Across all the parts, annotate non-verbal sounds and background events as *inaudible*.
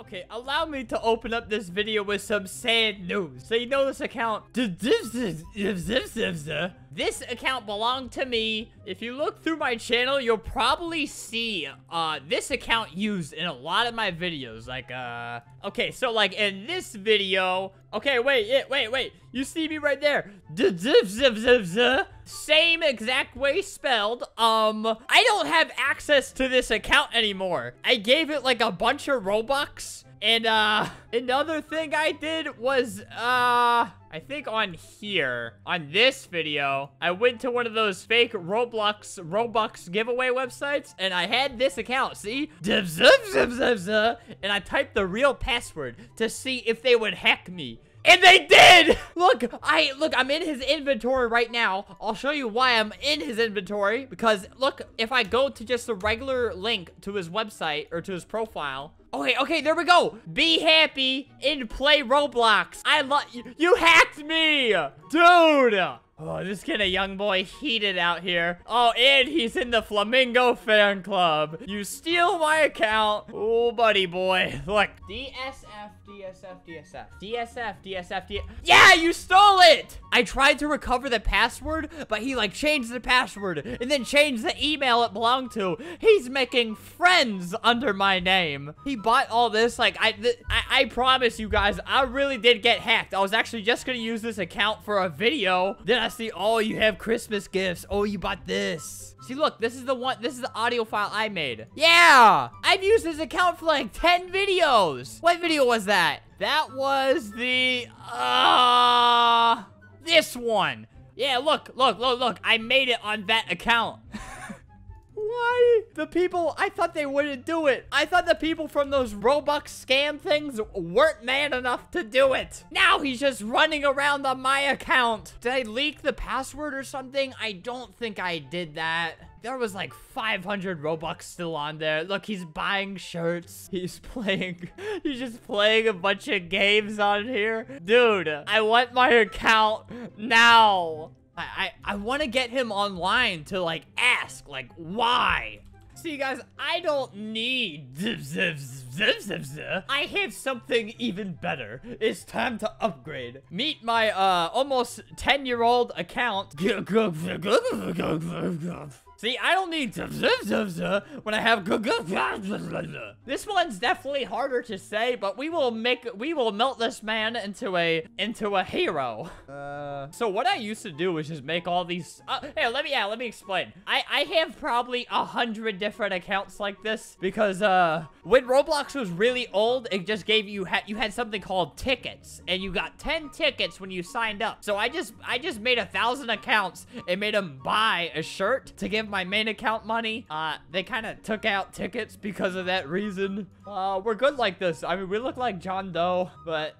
Okay, allow me to open up this video with some sad news. So you know this account... This account belonged to me. If you look through my channel, you'll probably see uh, this account used in a lot of my videos. Like, uh... Okay, so like in this video... Okay, wait, wait, wait. You see me right there. Same exact way spelled. Um, I don't have access to this account anymore. I gave it like a bunch of Robux. And, uh, another thing I did was, uh, I think on here, on this video, I went to one of those fake Roblox, Robux giveaway websites, and I had this account, see? And I typed the real password to see if they would hack me. And they did! Look, I look, I'm in his inventory right now. I'll show you why I'm in his inventory. Because look, if I go to just a regular link to his website or to his profile. Okay, okay, there we go. Be happy and play Roblox. I love you. You hacked me, dude. Oh, this kind a young boy heated out here. Oh, and he's in the Flamingo fan club. You steal my account. Oh, buddy boy. *laughs* Look. DSF, DSF, DSF. DSF, DSF, DSF. Yeah, you stole it! I tried to recover the password, but he, like, changed the password and then changed the email it belonged to. He's making friends under my name. He bought all this. Like, I, I, I promise you guys, I really did get hacked. I was actually just gonna use this account for a video. Then I see, oh, you have Christmas gifts. Oh, you bought this. See, look, this is the one, this is the audio file I made. Yeah, I've used this account for like 10 videos. What video was that? That was the, uh, this one. Yeah, look, look, look, look. I made it on that account. *laughs* Why? The people, I thought they wouldn't do it. I thought the people from those Robux scam things weren't man enough to do it. Now he's just running around on my account. Did I leak the password or something? I don't think I did that. There was like 500 Robux still on there. Look, he's buying shirts. *laughs* He's playing, he's just playing a bunch of games on here. Dude, I want my account now. I, I, I want to get him online to, like, ask, like, why? See, guys, I don't need *laughs* I have something even better. It's time to upgrade. Meet my, uh, almost 10-year-old account. *laughs* See, I don't need when I have This one's definitely harder to say, but we will make we will melt this man into a into a hero. Uh, so what I used to do was just make all these. Uh, hey, let me yeah, let me explain. I I have probably a hundred different accounts like this because uh when Roblox was really old, it just gave you ha you had something called tickets, and you got ten tickets when you signed up. So I just I just made a thousand accounts and made them buy a shirt to give my main account money. Uh, they kind of took out tickets because of that reason. Uh, we're good like this. I mean, we look like John Doe, but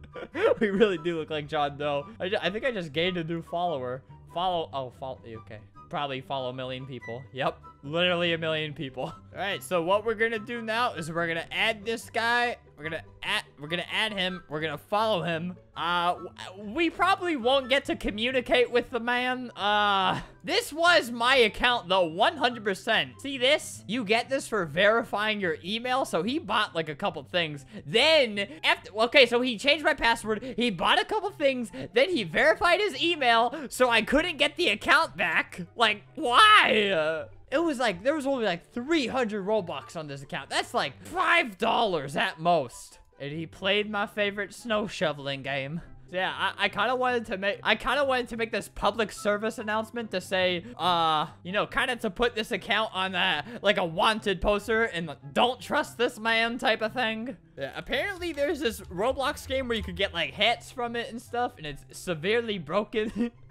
*laughs* we really do look like John Doe. I, I think I just gained a new follower. Follow, oh, follow, okay. Probably follow a million people. Yep, literally a million people. *laughs* All right, so what we're gonna do now is we're gonna add this guy. We're gonna add, we're gonna add him. We're gonna follow him. Uh, we probably won't get to communicate with the man. Uh, this was my account though, 100%. See this? You get this for verifying your email. So he bought like a couple things. Then, after, okay, so he changed my password. He bought a couple things. Then he verified his email so I couldn't get the account back. Like, why? It was like, there was only like 300 Robux on this account. That's like $5 at most. And he played my favorite snow shoveling game. Yeah, I, I kind of wanted to make, I kind of wanted to make this public service announcement to say, uh, you know, kind of to put this account on a, like a wanted poster and don't trust this man type of thing. Yeah, apparently there's this Roblox game where you could get like hats from it and stuff and it's severely broken. *laughs*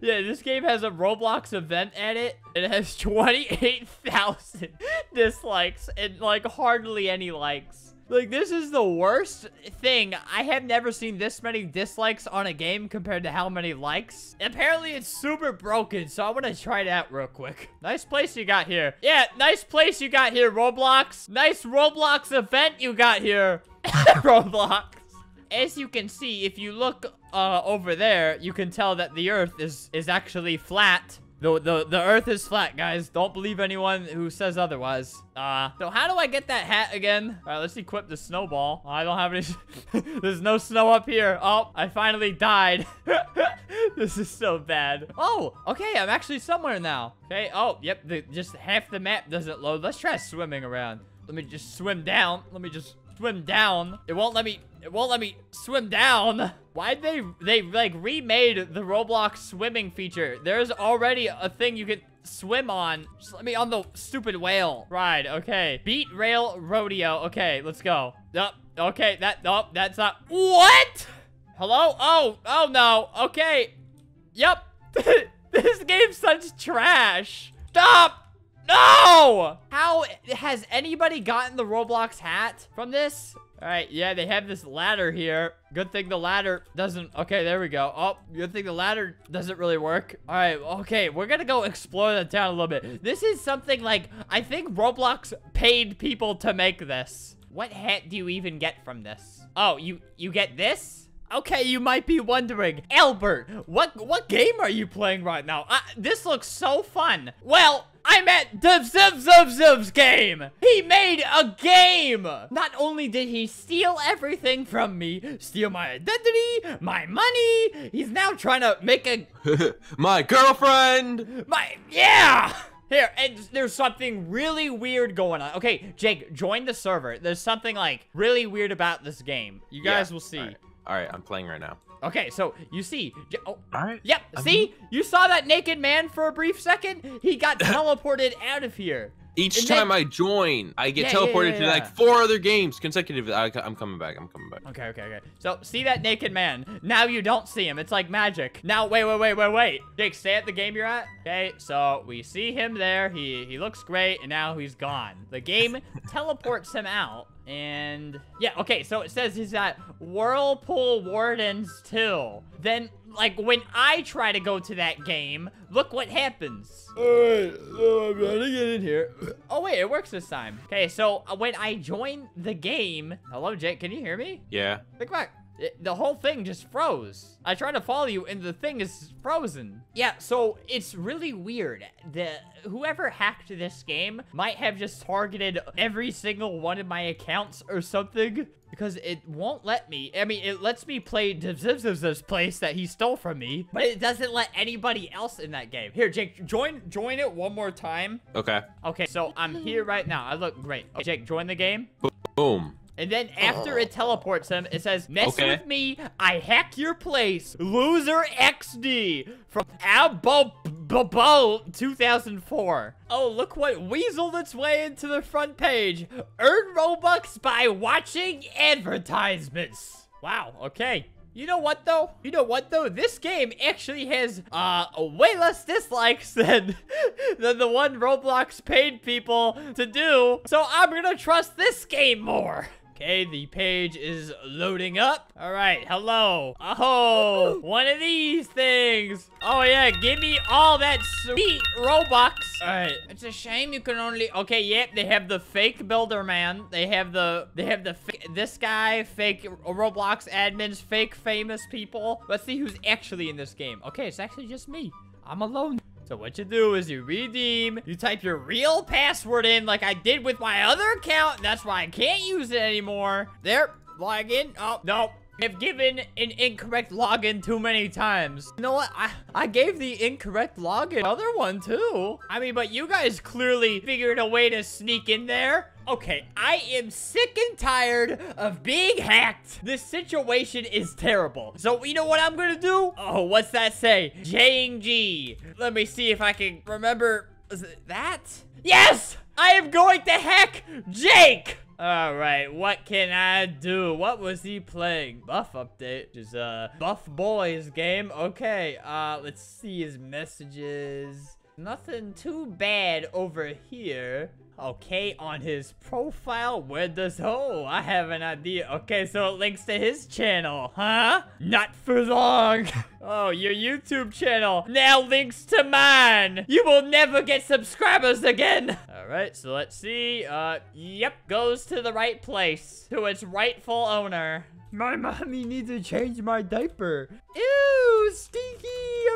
yeah, this game has a Roblox event at it. It has 28,000 *laughs* dislikes and like hardly any likes. Like, this is the worst thing. I have never seen this many dislikes on a game compared to how many likes. Apparently, it's super broken, so I want to try it out real quick. Nice place you got here. Yeah, nice place you got here, Roblox. Nice Roblox event you got here, *laughs* Roblox. As you can see, if you look uh, over there, you can tell that the Earth is, is actually flat. The, the, the earth is flat, guys. Don't believe anyone who says otherwise. Uh, so how do I get that hat again? All right, let's equip the snowball. I don't have any... *laughs* There's no snow up here. Oh, I finally died. *laughs* this is so bad. Oh, okay. I'm actually somewhere now. Okay. Oh, yep. The, just half the map doesn't load. Let's try swimming around. Let me just swim down. Let me just swim down. It won't let me, it won't let me swim down. Why'd they, they like remade the Roblox swimming feature? There's already a thing you can swim on. Just let me on the stupid whale ride. Okay. Beat rail rodeo. Okay, let's go. Yup. Okay, that, oh, that's not, what? Hello? Oh, oh no. Okay. Yep. *laughs* this game's such trash. Stop. No! How has anybody gotten the Roblox hat from this? All right, yeah, they have this ladder here. Good thing the ladder doesn't... Okay, there we go. Oh, good thing the ladder doesn't really work. All right, okay, we're gonna go explore the town a little bit. This is something like... I think Roblox paid people to make this. What hat do you even get from this? Oh, you, you get this? Okay, you might be wondering, Albert, what what game are you playing right now? Uh, this looks so fun. Well, I'm at the Zub Zub Zub's game. He made a game. Not only did he steal everything from me, steal my identity, my money, he's now trying to make a... *laughs* my girlfriend. My, yeah. Here, and there's something really weird going on. Okay, Jake, join the server. There's something like really weird about this game. You guys Yeah, will see. All right. All right, I'm playing right now. Okay, so you see, oh, All right. Yep. I'm See? You saw that naked man for a brief second? He got *laughs* teleported out of here. Each And time then- I join, I get Yeah, yeah, teleported yeah, to like four other games consecutively. I, am coming back. I'm coming back. Okay, okay, okay. So, see that naked man. Now you don't see him. It's like magic. Now, wait, wait, wait, wait, wait. Jake, stay at the game you're at. Okay, so we see him there. He he looks great, and now he's gone. The game *laughs* teleports him out. And yeah, okay, so it says he's at Whirlpool Wardens 2. Then, like, when I try to go to that game, look what happens. Alright, so I'm trying to get in here. Oh, wait, it works this time. Okay, so uh, when I join the game... Hello, Jake, can you hear me? Yeah. Think back. It- the whole thing just froze. I tried to follow you and the thing is frozen. Yeah, so it's really weird. The whoever hacked this game might have just targeted every single one of my accounts or something because it won't let me. I mean, it lets me play this place that he stole from me, but it doesn't let anybody else in that game. Here, Jake, join join it one more time. Okay. Okay, so I'm here right now. I look great. Okay, Jake, join the game. Boom. And then after it teleports him, it says, Mess Okay. with me, I hack your place. Loser XD from Abobo 2004. Oh, look what weaseled its way into the front page. Earn Robux by watching advertisements. Wow, okay. You know what though? You know what though? This game actually has uh way less dislikes *laughs* than than the one Roblox paid people to do. So I'm gonna trust this game more. Okay, the page is loading up. All right, hello. Oh, one of these things. Oh yeah, give me all that sweet Robux. All right, it's a shame you can only. Okay, yep, they have the fake builder man. They have the they have the this guy, fake Roblox admins, fake famous people. Let's see who's actually in this game. Okay, it's actually just me. I'm alone. So what you do is you redeem, you type your real password in like I did with my other account. That's why I can't use it anymore. There, log in. Oh, no. I've given an incorrect login too many times. You know what? I, I gave the incorrect login other one too. I mean, but you guys clearly figured a way to sneak in there. Okay, I am sick and tired of being hacked. This situation is terrible. So, you know what I'm gonna do? Oh, what's that say? J-G. Let me see if I can remember. Is it that? Yes! I am going to hack Jake! Alright, what can I do? What was he playing? Buff update. Just uh Buff Boys game. Okay, uh let's see his messages. Nothing too bad over here. Okay, on his profile, where does... Oh, I have an idea. Okay, so it links to his channel, huh? Not for long. *laughs* oh, your YouTube channel now links to mine. You will never get subscribers again. *laughs* All right, so let's see. Uh, yep, goes to the right place, to its rightful owner. My mommy needs to change my diaper. Ew, stinky.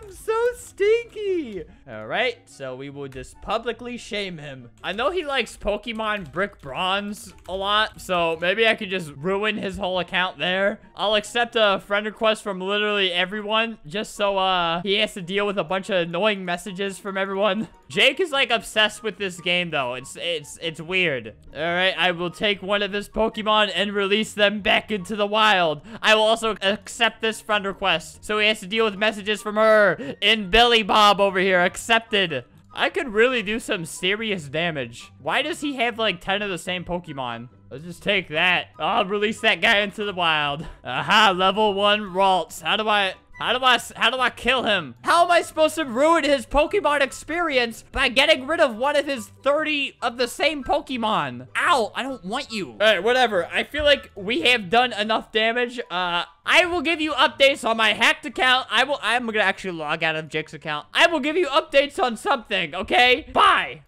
I'm so stinky. All right, so we will just publicly shame him. I know he likes Pokemon Brick Bronze a lot, so maybe I could just ruin his whole account there. I'll accept a friend request from literally everyone just so uh he has to deal with a bunch of annoying messages from everyone. *laughs* Jake is like obsessed with this game though. It's it's it's weird. All right, I will take one of his Pokemon and release them back into the wild. I will also accept this friend request so he has to deal with messages from her in Billy Bob over here. Accepted. I could really do some serious damage. Why does he have like 10 of the same Pokemon? Let's just take that. I'll release that guy into the wild. Aha, level one Ralts. How do I... How do I, how do I kill him? How am I supposed to ruin his Pokemon experience by getting rid of one of his 30 of the same Pokemon? Ow, I don't want you. All right, whatever. I feel like we have done enough damage. Uh, I will give you updates on my hacked account. I will, I'm gonna actually log out of Jake's account. I will give you updates on something, okay? Bye.